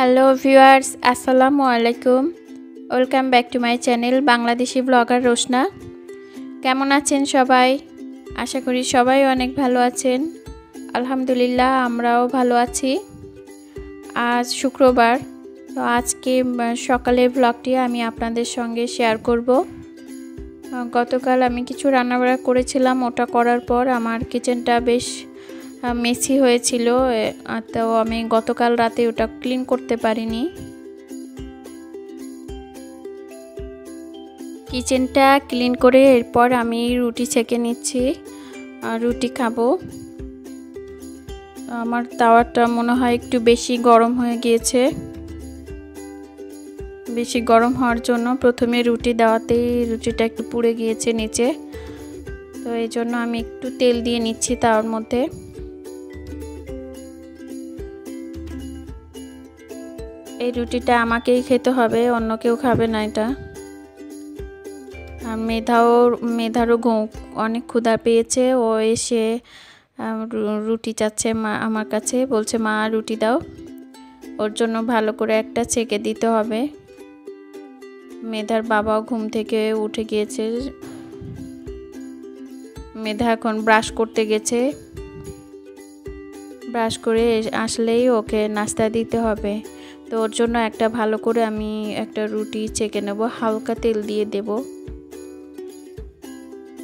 Hello viewers আসসালামু আলাইকুম welcome back to my channel Bangladeshi blogger Roshna কেমন আছেন সবাই? আশা করি সবাই অনেক ভালো আছেন। আলহামদুলিল্লাহ, আমরাও ভালো আছি। আজ শুক্রবার, তো আজকে সকালের ব্লগটি আমি আপনাদের সঙ্গে শেয়ার করব। গতকাল আমি কিছু রান্নাবাড়া করেছিলাম, ওটা করার পর আমার কিচেনটা বেশ মেসি হয়েছিল তো আমি গতকাল রাতে ওটা ক্লিন করতে পারিনি। কিচেনটা ক্লিন করে এরপর আমি রুটি ছেঁকে নিচ্ছি রুটি খাব। আমার তাওয়াটা মনে হয় একটু বেশি গরম হয়ে গিয়েছে। বেশি গরম হওয়ার জন্য প্রথমে রুটি দেওয়াতেই রুটিটা একটু পুড়ে গিয়েছে নিচে। তো এই জন্য আমি একটু তেল দিয়ে নিচ্ছি তাওয়ার মধ্যে। এই রুটিটা আমাকেই খেতে হবে, অন্য কেউ খাবে না এটা। আর মেধাও, মেধারও অনেক ক্ষুধা পেয়েছে, ও এসে রুটি চাচ্ছে মা আমার কাছে, বলছে, মা, রুটি দাও। ওর জন্য ভালো করে একটা ছেঁকে দিতে হবে। মেধার বাবাও ঘুম থেকে উঠে গিয়েছে। মেধা এখন ব্রাশ করতে গেছে। ব্রাশ করে আসলেই ওকে নাস্তা দিতে হবে। তো ওর জন্য একটা ভালো করে আমি একটা রুটি চেকে নেব, হালকা তেল দিয়ে দেব।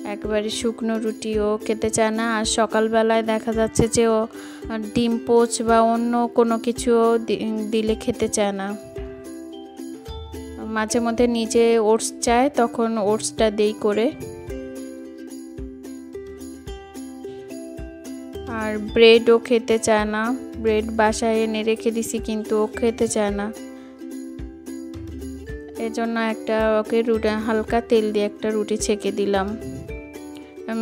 একবারে শুকনো রুটিও খেতে চায় না। আর সকালবেলায় দেখা যাচ্ছে যে ও ডিম, পোচ বা অন্য কোনো কিছুও দিলে খেতে চায় না। মাঝে মধ্যে নিজে ওটস চায়, তখন ওটসটা দেই করে। আর ব্রেডও খেতে চায় না। ব্রেড বাসায় এনে রেখে দিছি, কিন্তু ও খেতে চায় না। এজন্য একটা ওকে রুটি হালকা তেল দিয়ে একটা রুটি ছেঁকে দিলাম।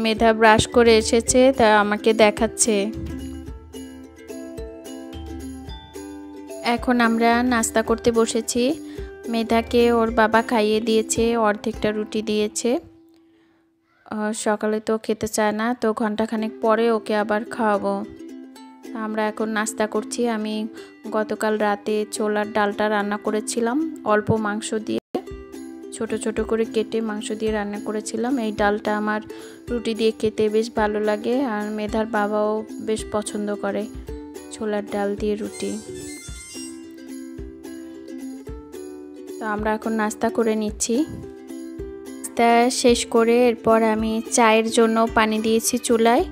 মেধা ব্রাশ করে এসেছে, তা আমাকে দেখাচ্ছে। এখন আমরা নাস্তা করতে বসেছি। মেধাকে ওর বাবা খাইয়ে দিয়েছে, অর্ধেকটা রুটি দিয়েছে। সকালে তো খেতে চায় না, তো ঘন্টাখানেক পরে ওকে আবার খাওয়াবো। আমরা এখন নাস্তা করছি। আমি গতকাল রাতে ছোলার ডালটা রান্না করেছিলাম, অল্প মাংস দিয়ে। ছোট ছোট করে কেটে মাংস দিয়ে রান্না করেছিলাম। এই ডালটা আমার রুটি দিয়ে খেতে বেশ ভালো লাগে আর মেধার বাবাও বেশ পছন্দ করে ছোলার ডাল দিয়ে রুটি। তো আমরা এখন নাস্তা করে নিচ্ছি। নাস্তা শেষ করে এরপর আমি চায়ের জন্য পানি দিয়েছি চুলায়।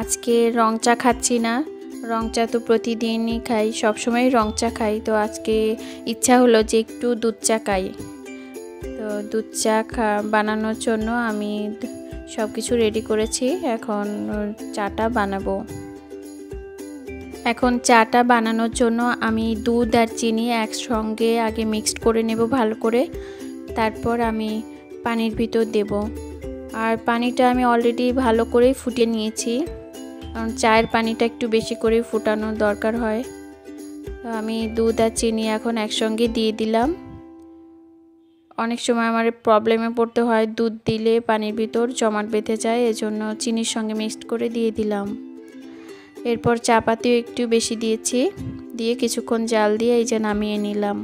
আজকে রং চা খাচ্ছি না। রং চা তো প্রতিদিনই খাই, সবসময় রং চা খাই। তো আজকে ইচ্ছা হলো যে একটু দুধ চা খাই। তো দুধ চা খা, বানানোর জন্য আমি সব কিছু রেডি করেছি। এখন চাটা বানাবো। এখন চাটা বানানোর জন্য আমি দুধ আর চিনি একসঙ্গে আগে মিক্সড করে নেব ভালো করে। তারপর আমি পানির ভিতর দেব। আর পানিটা আমি অলরেডি ভালো করে ফুটিয়ে নিয়েছি। কারণ চায়ের পানিটা একটু বেশি করে ফুটানো দরকার হয়। তো আমি দুধ আর চিনি এখন একসঙ্গে দিয়ে দিলাম। অনেক সময় আমার প্রবলেমে পড়তে হয় দুধ দিলে পানির ভিতর জমাট বেঁধে যায়, এজন্য চিনির সঙ্গে মিক্সড করে দিয়ে দিলাম। এরপর চাপাতিও একটু বেশি দিয়েছি, দিয়ে কিছুক্ষণ জাল দিয়ে এই যে নামিয়ে নিলাম।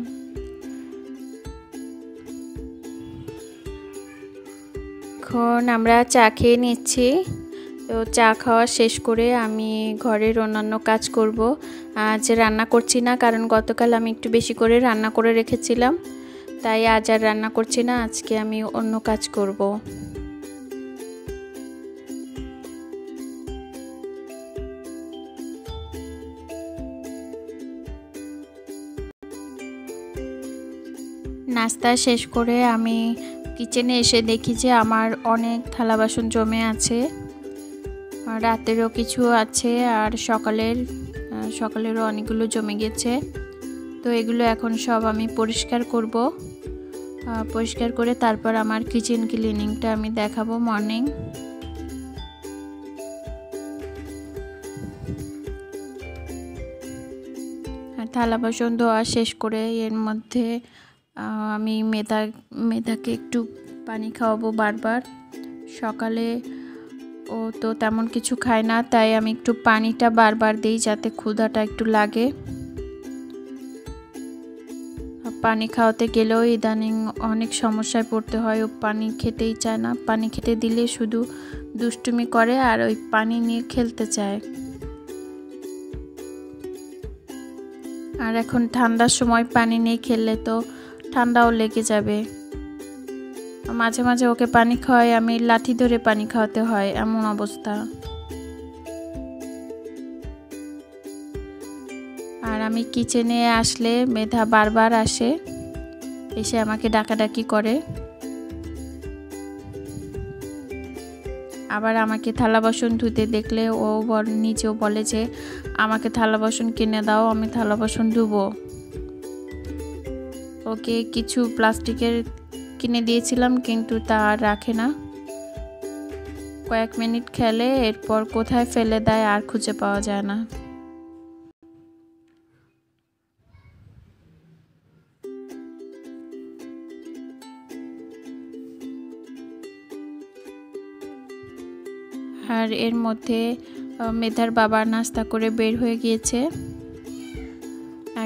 এখন আমরা চা খেয়ে নিচ্ছি। তো চা খাওয়া শেষ করে আমি ঘরের অন্যান্য কাজ করব। আজ রান্না করছি না, কারণ গতকাল আমি একটু বেশি করে রান্না করে রেখেছিলাম। তাই আজ আর রান্না করছি না, আজকে আমি অন্য কাজ করব। নাস্তা শেষ করে আমি কিচেনে এসে দেখি যে আমার অনেক থালা বাসন জমে আছে। রাতেরও কিছু আছে আর সকালের সকালেরও অনেকগুলো জমে গেছে। তো এগুলো এখন সব আমি পরিষ্কার করব। পরিষ্কার করে তারপর আমার কিচেন ক্লিনিংটা আমি দেখাবো মর্নিং থালা বাসন ধোয়া শেষ করে এর মধ্যে আমি মেধা মেধাকে একটু পানি খাওয়াবো বারবার। সকালে ও তো তেমন কিছু খায় না, তাই আমি একটু পানিটা বারবার দিই যাতে ক্ষুধাটা একটু লাগে। পানি খাওয়াতে গেলেও ইদানিং অনেক সমস্যায় পড়তে হয়, ও পানি খেতেই চায় না। পানি খেতে দিলে শুধু দুষ্টুমি করে আর ওই পানি নিয়ে খেলতে চায়। আর এখন ঠান্ডার সময় পানি নিয়ে খেললে তো ঠান্ডাও লেগে যাবে। মাঝে মাঝে ওকে পানি খাওয়াই, আমি লাঠি ধরে পানি খাওয়াতে হয়, এমন অবস্থা। আর আমি কিচেনে আসলে মেধা বারবার আসে, এসে আমাকে ডাকাডাকি করে। আবার আমাকে থালা বাসন ধুতে দেখলে ও নিজেও বলে যে, আমাকে থালা বাসন কিনে দাও, আমি থালা বাসন ধুবো। ওকে কিছু প্লাস্টিকের কিনে দিয়েছিলাম, কিন্তু তা আর রাখে না। কয়েক মিনিট খেলে এরপর কোথায় ফেলে দেয় আর খুঁজে পাওয়া যায় না। আর এর মধ্যে মেধার বাবা নাস্তা করে বের হয়ে গিয়েছে।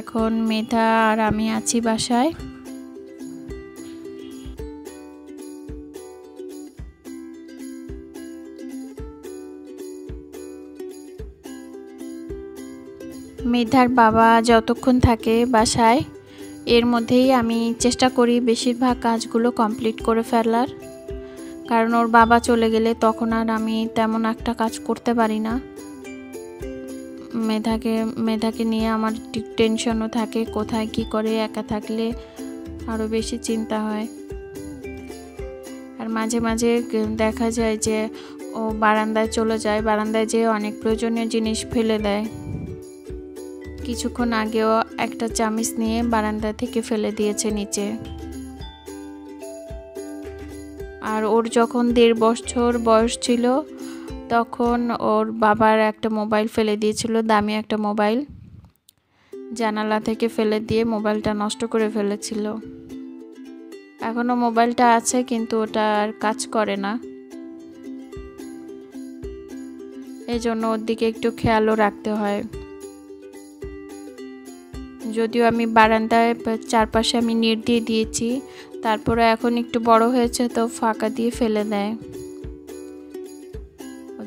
এখন মেধা আর আমি আছি বাসায়। মেধার বাবা যতক্ষণ থাকে বাসায়, এর মধ্যেই আমি চেষ্টা করি বেশিরভাগ কাজগুলো কমপ্লিট করে ফেলার। কারণ ওর বাবা চলে গেলে তখন আর আমি তেমন একটা কাজ করতে পারি না। মেধাকে মেধাকে নিয়ে আমার টেনশনও থাকে, কোথায় কি করে একা থাকলে আরও বেশি চিন্তা হয়। আর মাঝে মাঝে দেখা যায় যে ও বারান্দায় চলে যায়, বারান্দায় যেয়ে অনেক প্রয়োজনীয় জিনিস ফেলে দেয়। কিছুক্ষণ আগেও একটা চামিচ নিয়ে বারান্দা থেকে ফেলে দিয়েছে নিচে। আর ওর যখন দেড় বছর বয়স ছিল, তখন ওর বাবার একটা মোবাইল ফেলে দিয়েছিল, দামি একটা মোবাইল। জানালা থেকে ফেলে দিয়ে মোবাইলটা নষ্ট করে ফেলেছিল। এখনও মোবাইলটা আছে, কিন্তু ওটা আর কাজ করে না। এই জন্য ওর দিকে একটু খেয়ালও রাখতে হয়। যদিও আমি বারান্দায় চারপাশে আমি নেট দিয়ে দিয়েছি তারপরে এখন একটু বড় হয়েছে তো ফাঁকা দিয়ে ফেলে দেয়।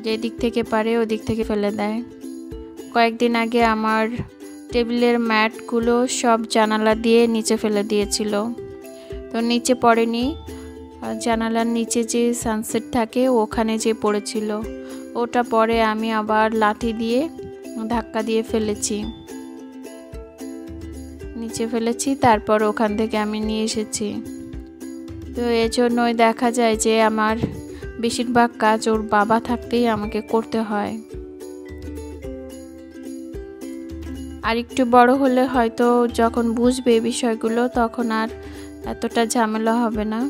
যে দিক থেকে পারে ওদিক থেকে ফেলে দেয়। কয়েকদিন আগে আমার টেবিলের ম্যাটগুলো সব জানালা দিয়ে নিচে ফেলে দিয়েছিল। তো নিচে পড়েনি। জানালার নিচে যে সানসেট থাকে ওখানে যে পড়েছিল, ওটা পরে আমি আবার লাঠি দিয়ে ধাক্কা দিয়ে ফেলেছি। নিচে ফেলেছি, তারপর ওখান থেকে আমি নিয়ে এসেছি। তো এজন্যই দেখা যায় যে আমার বেশিরভাগ কাজ ওর বাবা থাকতেই আমাকে করতে হয়। আর একটু বড় হলে হয়তো যখন বুঝবে বিষয়গুলো, তখন আর এতটা ঝামেলা হবে না।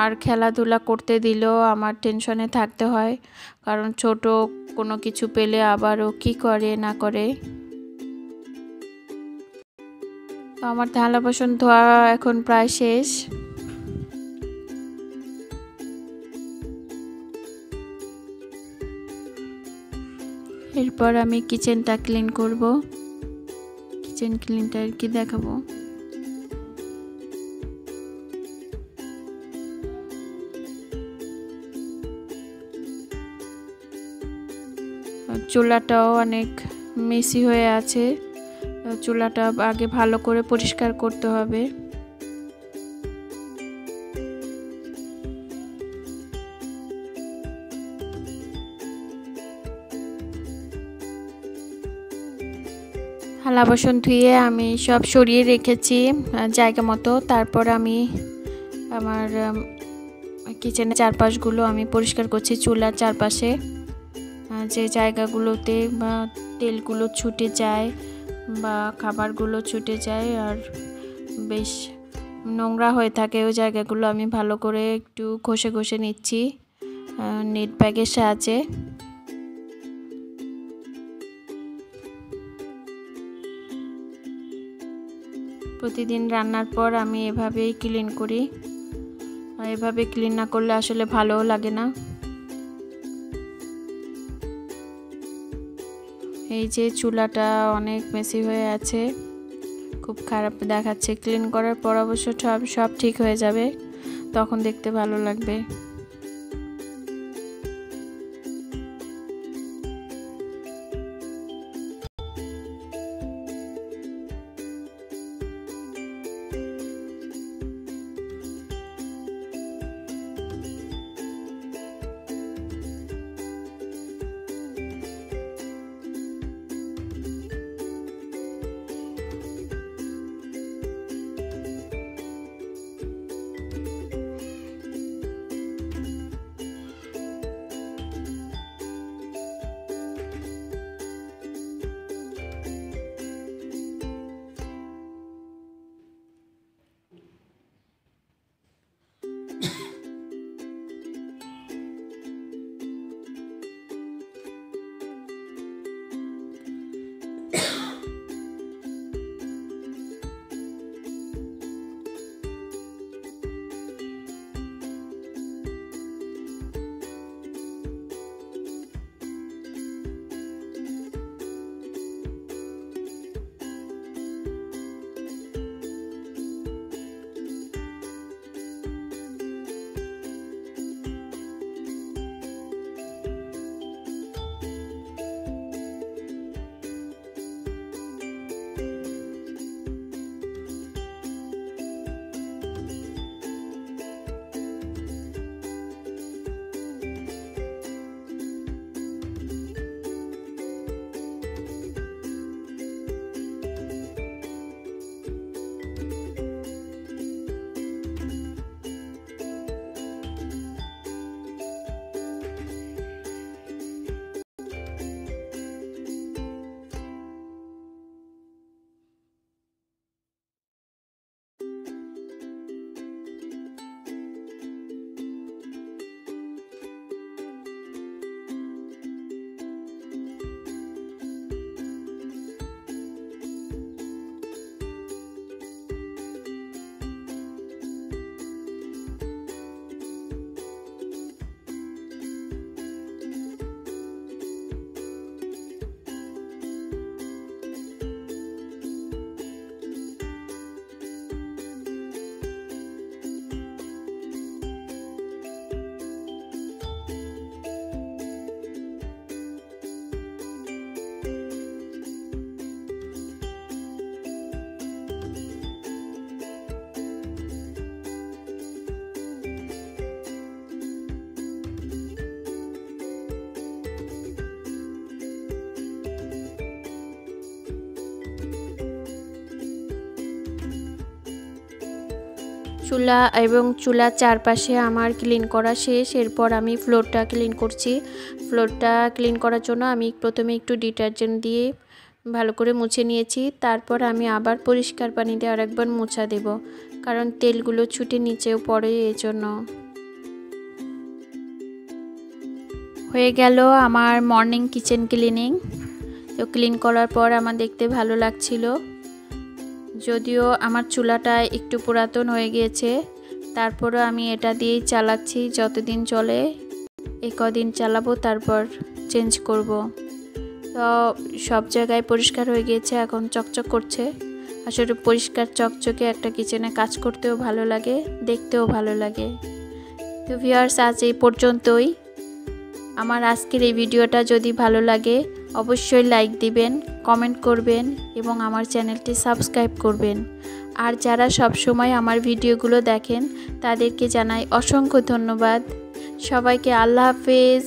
আর খেলাধুলা করতে দিলেও আমার টেনশনে থাকতে হয়, কারণ ছোট কোনো কিছু পেলে আবার ও কী করে না করে। আমার থালা বাসন ধোয়া এখন প্রায় শেষ। এরপর আমি কিচেনটা ক্লিন করব। কিচেন ক্লিনটা আর কি দেখাবো। চুলাটাও অনেক মেসি হয়ে আছে। চুলাটা আগে ভালো করে পরিষ্কার করতে হবে। থালা বাসন ধুয়ে আমি সব সরিয়ে রেখেছি জায়গা মতো। তারপর আমি আমার কিচেনের চারপাশগুলো আমি পরিষ্কার করছি চুলার চারপাশে। যে জায়গাগুলোতে, বা তেলগুলো ছুটে যায় বা খাবারগুলো ছুটে যায় আর বেশ নোংরা হয়ে থাকে ওই জায়গাগুলো। আমি ভালো করে একটু ঘষে ঘষে নিচ্ছি নেট ব্যাগের সাহায্যে। প্রতিদিন রান্নার পর আমি এভাবেই ক্লিন করি। এভাবে ক্লিন না করলে আসলে ভালোও লাগে না। এই যে চুলাটা অনেক মেসি হয়ে আছে, খুব খারাপ দেখাচ্ছে। ক্লিন করার পর অবশ্য সব সব ঠিক হয়ে যাবে, তখন দেখতে ভালো লাগবে। চুলা এবং চুলার চারপাশে আমার ক্লিন করা শেষ। এরপর আমি ফ্লোরটা ক্লিন করছি। ফ্লোরটা ক্লিন করার জন্য আমি প্রথমে একটু ডিটারজেন্ট দিয়ে ভালো করে মুছে নিয়েছি। তারপর আমি আবার পরিষ্কার পানি দিয়ে আরেকবার মোছা দেব, কারণ তেলগুলো ছুটে নিচেও পড়ে এই জন্য হয়ে গেল আমার মর্নিং কিচেন ক্লিনিং তো ক্লিন করার পর আমার দেখতে ভালো লাগছিল। যদিও আমার চুলাটা একটু পুরাতন হয়ে গিয়েছে, তারপরও আমি এটা দিয়েই চালাচ্ছি যতদিন চলে। এ কদিন চালাবো, তারপর চেঞ্জ করব। তো সব জায়গায় পরিষ্কার হয়ে গিয়েছে, এখন চকচক করছে। আসলে পরিষ্কার চকচকে একটা কিচেনে কাজ করতেও ভালো লাগে, দেখতেও ভালো লাগে। তো ভিউয়ার্স আজ এই পর্যন্তই। আমার আজকের এই ভিডিওটা যদি ভালো লাগে অবশ্যই লাইক দিবেন কমেন্ট করবেন এবং আমার চ্যানেলটি সাবস্ক্রাইব করবেন। আর যারা সব সময় আমার ভিডিওগুলো দেখেন, তাদেরকে জানাই অসংখ্য ধন্যবাদ। সবাইকে আল্লাহ হাফেজ।